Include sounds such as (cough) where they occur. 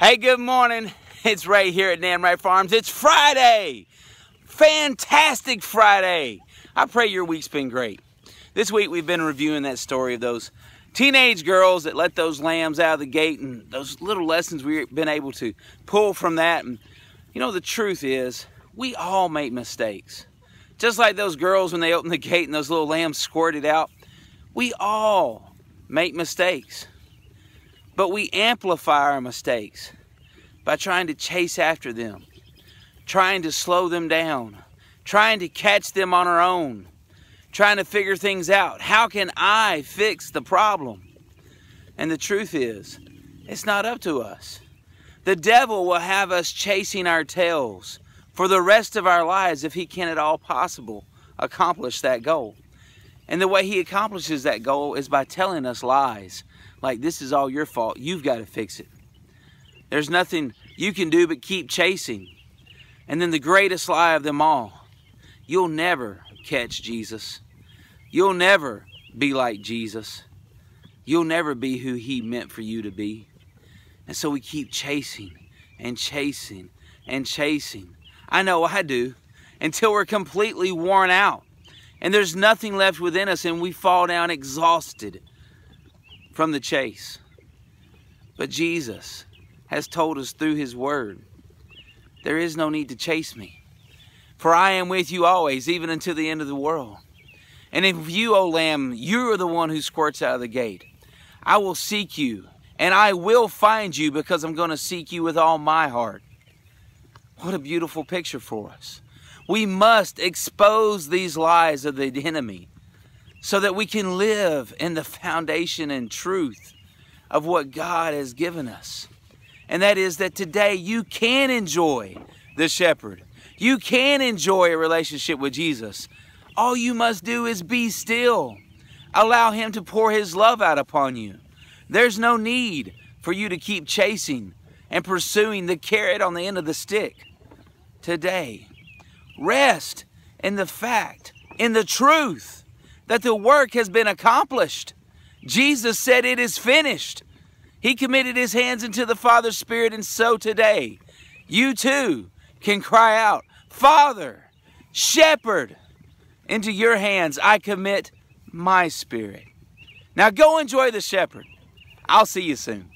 Hey, good morning. (laughs) It's Ray here at Namrac Farms. It's Friday. Fantastic Friday. I pray your week's been great. This week we've been reviewing that story of those teenage girls that let those lambs out of the gate and those little lessons we've been able to pull from that. And you know, the truth is, we all make mistakes. Just like those girls when they opened the gate and those little lambs squirted out, we all make mistakes. But we amplify our mistakes by trying to chase after them, trying to slow them down, trying to catch them on our own, trying to figure things out. How can I fix the problem? And the truth is, it's not up to us. The devil will have us chasing our tails for the rest of our lives if he can at all possible accomplish that goal. And the way he accomplishes that goal is by telling us lies like this is all your fault. You've got to fix it. There's nothing you can do but keep chasing. And then the greatest lie of them all you'll never catch Jesus. You'll never be like Jesus. You'll never be who He meant for you to be. And so we keep chasing and chasing and chasing. I know I do until we're completely worn out and there's nothing left within us and we fall down exhausted from the chase. But Jesus has told us through his word, there is no need to chase me. For I am with you always, even until the end of the world. And if you, O Lamb, you are the one who squirts out of the gate, I will seek you, and I will find you because I'm going to seek you with all my heart. What a beautiful picture for us. We must expose these lies of the enemy so that we can live in the foundation and truth of what God has given us. And that is that today you can enjoy the shepherd. You can enjoy a relationship with Jesus. All you must do is be still. Allow him to pour his love out upon you. There's no need for you to keep chasing and pursuing the carrot on the end of the stick. Today, rest in the fact, in the truth that the work has been accomplished. Jesus said, It is finished. He committed his hands into the Father's Spirit, and so today, you too can cry out, Father, Shepherd, into your hands I commit my spirit. Now go enjoy the shepherd. I'll see you soon.